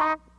Bye.